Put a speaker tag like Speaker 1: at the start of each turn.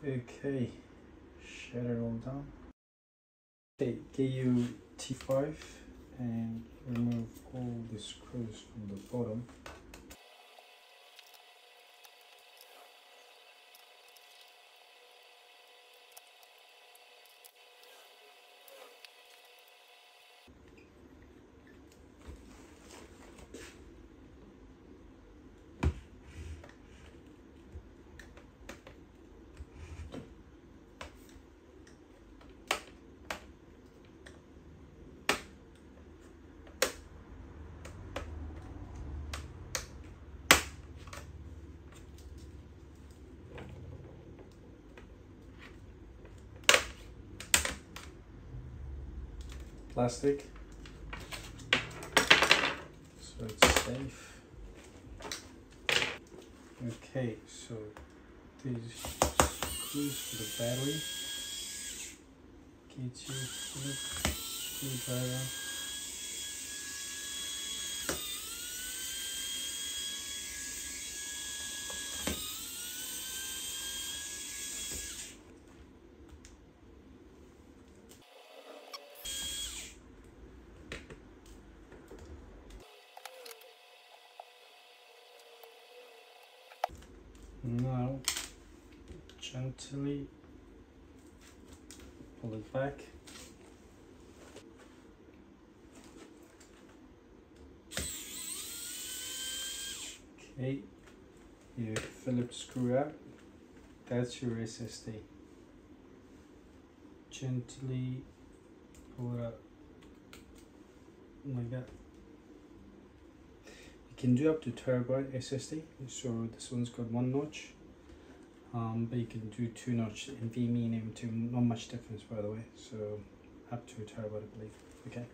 Speaker 1: Okay, it all down. Okay, KU T5 and remove all the screws from the bottom. Plastic so it's safe okay so these screws for the battery K2 flip screwdriver Now, gently pull it back. Okay, your Phillips screw up. That's your SSD. Gently pull it up like that. Can do up to terabyte SSD. So this one's got one notch, um, but you can do two notch NVMe and M2. Not much difference by the way. So up to a terabyte, I believe. Okay.